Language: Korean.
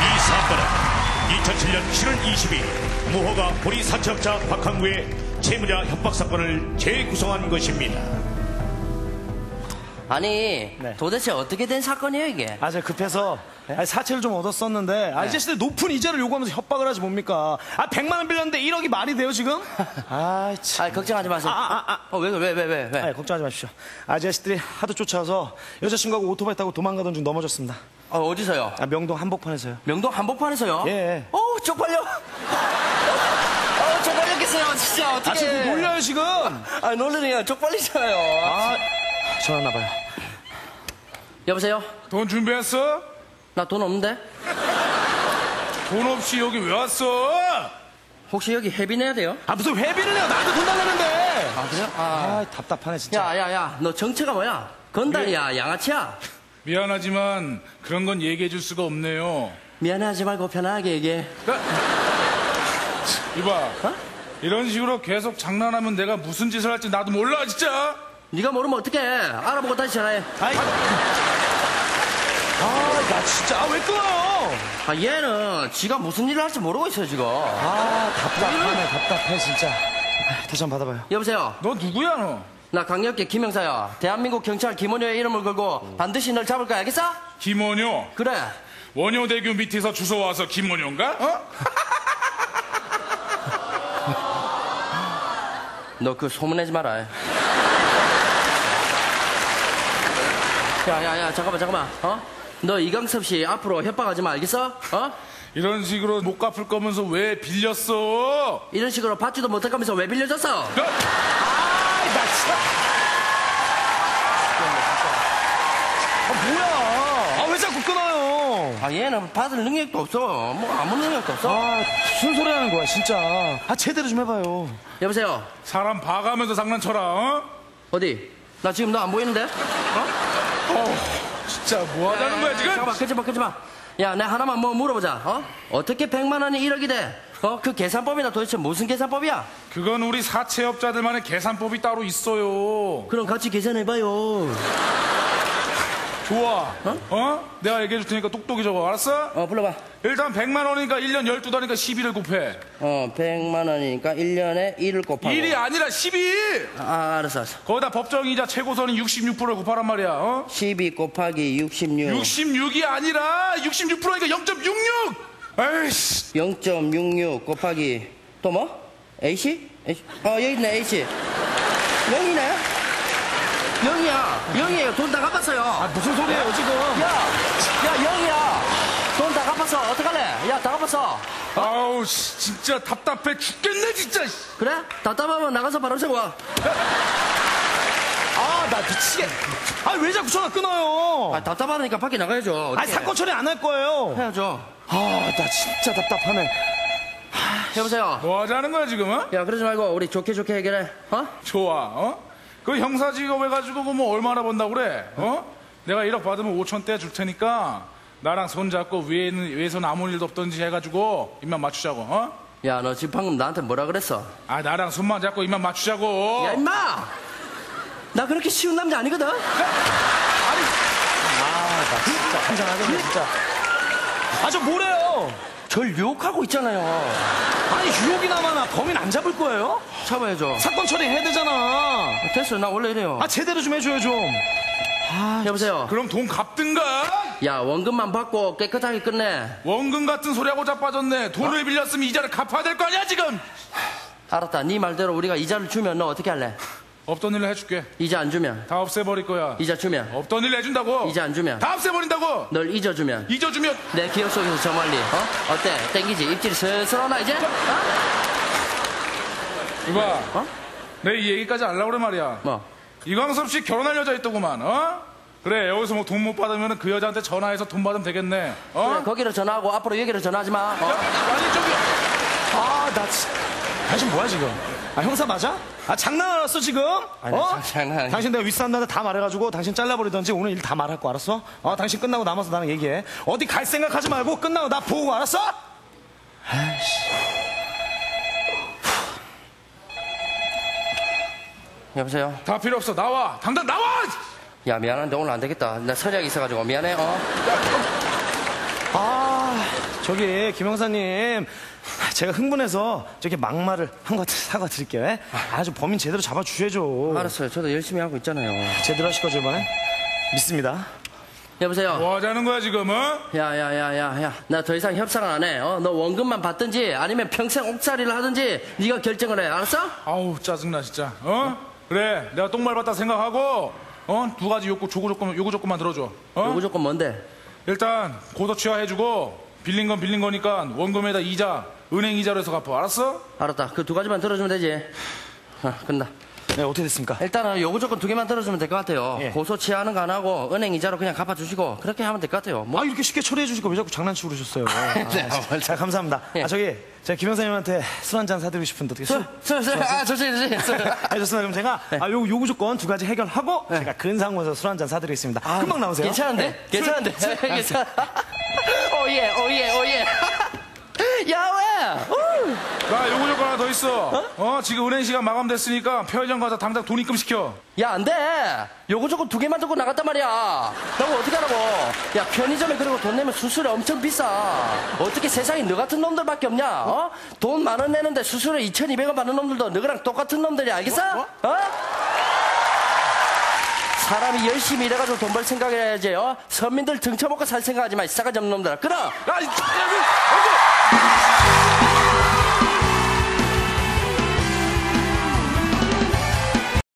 이 사건은 2007년 7월 22일 무허가 보리 사채업자 박항구의 채무자 협박 사건을 재구성한 것입니다. 아니 네. 도대체 어떻게 된 사건이에요 이게? 아, 제가 급해서 아니, 사채를 좀 얻었었는데 아, 이 자식들 높은 이자를 요구하면서 협박을 하지 뭡니까? 아, 100만 원 빌렸는데 1억이 말이 돼요, 지금? 아, 참. 아 걱정하지 마세요. 아, 아, 아. 어, 왜, 왜, 왜, 왜, 왜? 아, 걱정하지 마십시오. 아, 자식들이 하도 쫓아와서 여자친구하고 오토바이 타고 도망가던 중 넘어졌습니다. 어, 어디서요? 아, 명동 한복판에서요. 명동 한복판에서요? 예. 어, 쪽팔려. 어, 쪽팔렸겠어요, 진짜. 어떻게? 아, 지금 놀려요, 지금? 아, 놀래네요. 쪽팔리잖아요. 아, 전화 나봐요. 여보세요? 돈 준비했어? 나 돈 없는데? 돈 없이 여기 왜 왔어? 혹시 여기 회비 내야 돼요? 아, 무슨 회비를 내요? 나한테 돈 달라는데! 아, 그래요? 아. 아, 답답하네, 진짜. 야, 야, 야, 너 정체가 뭐야? 건달이야, 양아치야? 미안하지만 그런 건 얘기해 줄 수가 없네요. 미안해하지 말고 편하게 얘기해. 이봐. 어? 이런 식으로 계속 장난하면 내가 무슨 짓을 할지 나도 몰라 진짜. 네가 모르면 어떡해. 알아보고 다시 전화해. 아이. 아, 나 진짜. 아, 왜 끊어요? 아, 얘는 지가 무슨 일을 할지 모르고 있어요, 지금. 아, 답답하네, 답답해, 진짜. 아, 다시 한번 받아봐요. 여보세요? 너 누구야 너? 나 강력계 김영사야. 대한민국 경찰 김원효의 이름을 걸고 반드시 널 잡을 거야, 알겠어? 김원효. 그래. 원효대교 밑에서 주워 와서 김원효인가? 어? 너 그 소문내지 마라. 야, 야, 야, 잠깐만, 잠깐만. 어? 너 이강섭 씨 앞으로 협박하지 마, 알겠어? 어? 이런 식으로 못 갚을 거면서 왜 빌렸어? 이런 식으로 받지도 못할 거면서 왜 빌려줬어? 너- 아, 나 진짜. 아, 뭐야. 아, 왜 자꾸 끊어요? 아, 얘는 받을 능력도 없어. 뭐, 아무 능력도 없어. 아, 무슨 소리 하는 거야, 진짜. 아, 제대로 좀 해봐요. 여보세요? 사람 봐가면서 장난쳐라. 어? 어디? 나 지금 너 안 보이는데? 어? 진짜 뭐 하자는 거야 지금? 잠깐만, 그지 마, 그지 마. 야, 내가 하나만 뭐 물어보자. 어? 어떻게 100만 원이 1억이 돼? 어? 그 계산법이나 도대체 무슨 계산법이야? 그건 우리 사채업자들만의 계산법이 따로 있어요. 그럼 같이 계산해봐요. 좋아. 어? 내가 얘기해 줄 테니까 똑똑히 적어. 알았어? 어, 불러봐. 일단 100만 원이니까 1년 12달이니까 12를 곱해. 어, 100만 원이니까 1년에 1을 곱하고. 1이 아니라 12! 아, 알았어, 알았어. 거기다 법정이자 최고선은 66%를 곱하란 말이야. 어? 12 곱하기 66. 66이 아니라 66%니까 0.66! 에이씨. 0.66 곱하기 또 뭐? A씨? A씨? 어 여기 있네 A씨 0이네 0이야 0이에요 돈 다 갚았어요 아, 무슨 소리예요, 지금? 야, 야 0이야 돈 다 갚았어 어떡할래 야 다 갚았어 아우, 씨, 진짜 답답해 죽겠네, 진짜. 씨. 그래? 답답하면 나가서 바로 세고 와 아, 나 미치겠. 아, 왜 자꾸 전화 끊어요? 아, 답답하니까 밖에 나가야죠 아, 어떡해. 사건 처리 안 할 거예요. 해야죠 아, 나 진짜 답답하네. 여보세요 뭐 하자는 거야, 지금, 어? 야 그러지 말고 우리 좋게 좋게 해결해 어? 좋아, 어? 그 형사 직업 해 가지고 그뭐 얼마나 번다고 그래, 어? 내가 1억 받으면 5천 떼줄 테니까 나랑 손 잡고 위에는, 위에서는 아무 일도 없던지 해가지고 입만 맞추자고, 어? 야 너 지금 방금 나한테 뭐라 그랬어? 아, 나랑 손만 잡고 입만 맞추자고. 야 임마 나 그렇게 쉬운 남자 아니거든 아, 나 진짜 한잔하겠네, 진짜. 아, 저 뭐래요? 절 유혹하고 있잖아요 아니, 유혹이나 마나 범인 안 잡을 거예요? 잡아야죠 사건 처리해야 되잖아. 됐어 나 원래 이래요 아, 제대로 좀 해줘요, 좀. 여보세요 그럼 돈 갚든가? 야 원금만 받고 깨끗하게 끝내 원금 같은 소리하고 자빠졌네. 돈을 빌렸으면 이자를 갚아야 될 거 아니야, 지금? 알았다 네 말대로 우리가 이자를 주면 너 어떻게 할래 없던 일을 해줄게. 이자 안 주면 다 없애버릴 거야. 이자 주면 없던 일 해준다고. 이자 안 주면 다 없애버린다고. 널 잊어주면 잊어주면 내 기억 속에서 저 멀리 어? 어때 땡기지 입질이 슬슬 오나 이제 어? 이봐. 어? 내 이 얘기까지 하려고 그래 말이야. 뭐 이광섭 씨 결혼할 여자 있더구만. 어? 그래 여기서 뭐 돈 못 받으면 그 여자한테 전화해서 돈 받으면 되겠네. 어? 그래, 거기로 전화하고 앞으로 여기로 전화하지 마 야, 어? 아니 저기 아, 나 진. 당신 뭐야, 지금? 아, 형사 맞아? 아, 장난 알았어, 지금? 아니, 어? 장- 장난 아니- 당신 내가 윗사람한테 다 말해가지고 당신 잘라버리던지 오늘 일 다 말할 거 알았어? 어, 당신 끝나고 남아서 나랑 얘기해. 어디 갈 생각 하지 말고 끝나고 나 보고 알았어? 여보세요 다 필요 없어. 나와. 당장 나와. 야 미안한데 오늘 안 되겠다 나 서약이 있어가지고 미안해 어? 아, 저기, 김영사님. 제가 흥분해서 저기 막말을 한 것 사과 드릴게요. 예? 아주 범인 제대로 잡아주셔야죠. 알았어요. 저도 열심히 하고 있잖아요. 제대로 하실 거죠, 이번에? 믿습니다. 여보세요. 뭐 하자는 거야 지금 어? 야야야야야 나 더 이상 협상을 안 해. 어? 너 원금만 받든지 아니면 평생 옥살이를 하든지 네가 결정을 해. 알았어? 아우 짜증나 진짜 어? 그래 내가 똥말 봤다 생각하고 어? 두 가지 요구 조구 조건 요구 조건만 들어줘 어? 요구 조건 뭔데? 일단 고도 취하해주고 빌린 건 빌린 거니까 원금에다 이자 은행 이자로 해서 갚아 알았어? 알았다. 그 두 가지만 들어주면 되지. 아, 끝나. 네, 어떻게 됐습니까? 일단은 요구 조건 두 개만 들어주면 될 것 같아요. 예. 고소 취하는 거 안 하고 은행 이자로 그냥 갚아주시고 그렇게 하면 될 것 같아요. 뭐 아, 이렇게 쉽게 처리해 주시고 왜 자꾸 장난치고 그러셨어요? 네, 아, 자, 감사합니다. 예. 아, 저기, 제가 김영사님한테 술 한 잔 사드리고 싶은데 어떻게 술? 술, 술, 술. 아, 좋지, 좋지. 술. 아, 좋습니다. 그럼 제가 아, 요, 요구 조건 두 가지 해결하고 제가 근상무에서 술 한 잔 사드리겠습니다. 금방 나오세요. 아, 괜찮은데? 괜찮은데? 괜찮아. oh yeah, oh yeah, oh yeah. 있어 어? 지금 은행 시간 마감됐으니까 편의점 가서 당장 돈 입금시켜 야, 안 돼. 요거 저거 두 개만 듣고 나갔단 말이야. 나고 어떻게 하라고. 야, 편의점에 그리고 돈 내면 수수료 엄청 비싸. 어떻게 세상에 너 같은 놈들밖에 없냐? 어? 돈 만 원 내는데 수수료 2,200원 받는 놈들도 너랑 똑같은 놈들이 알겠어? 어? 사람이 열심히 일해가지고 돈 벌 생각해야지, 어? 서민들 등쳐먹고 살 생각하지 마, 이 싸가지 없는 놈들아. 끊어! 야, 이, 야, 이, 야,